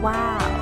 Wow!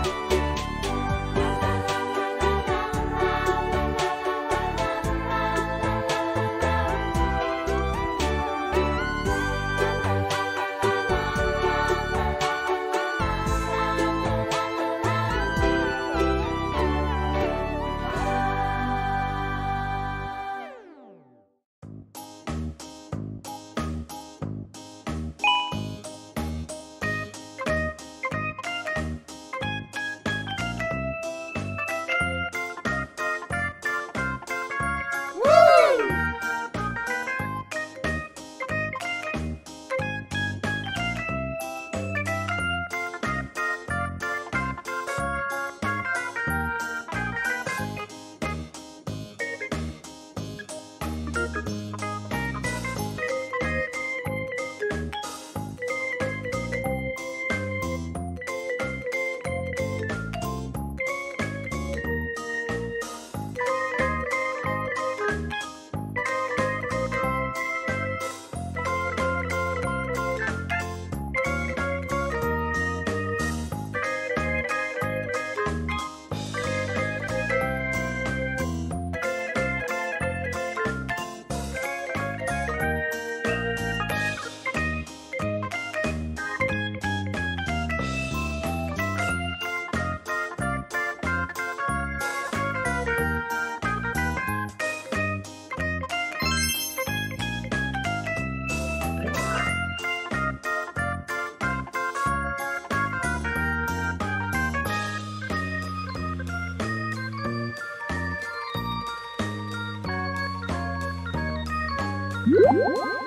Música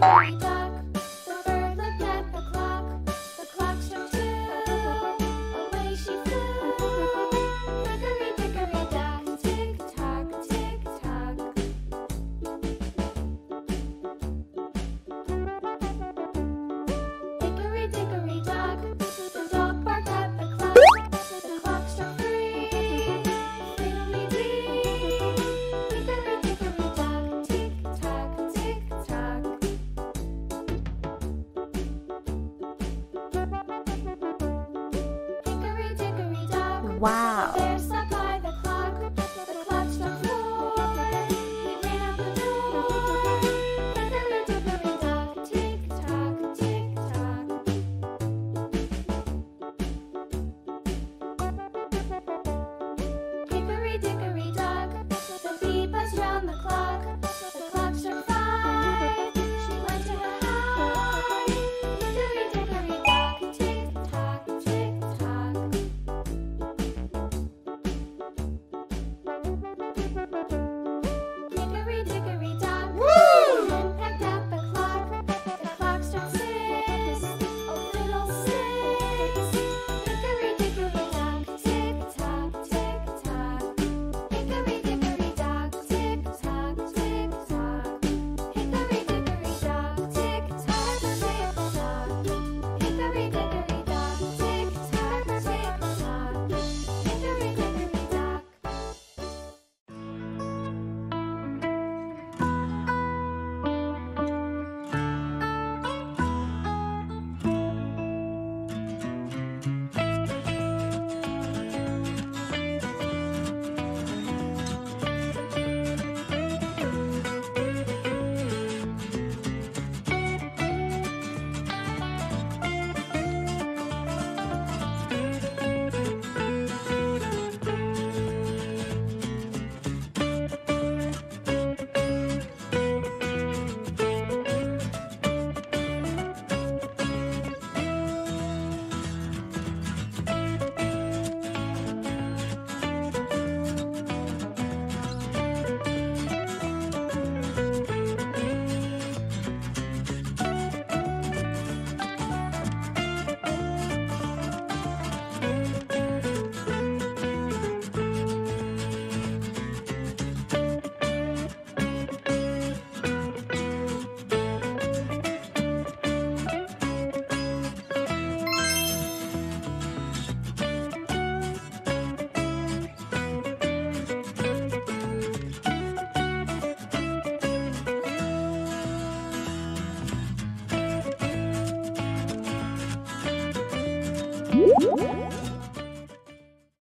Bye. 哇